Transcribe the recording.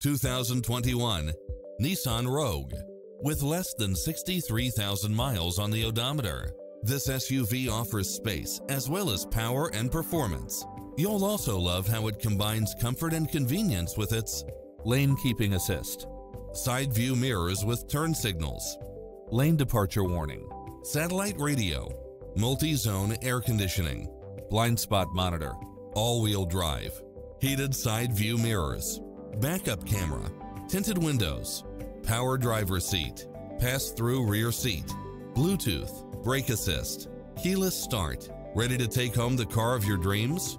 2021 Nissan Rogue. With less than 63,000 miles on the odometer, this SUV offers space as well as power and performance. You'll also love how it combines comfort and convenience with its lane keeping assist, side view mirrors with turn signals, lane departure warning, satellite radio, multi-zone air conditioning, blind spot monitor, all-wheel drive, heated side view mirrors, backup camera, tinted windows, power driver seat, pass-through rear seat, Bluetooth, brake assist, keyless start. Ready to take home the car of your dreams?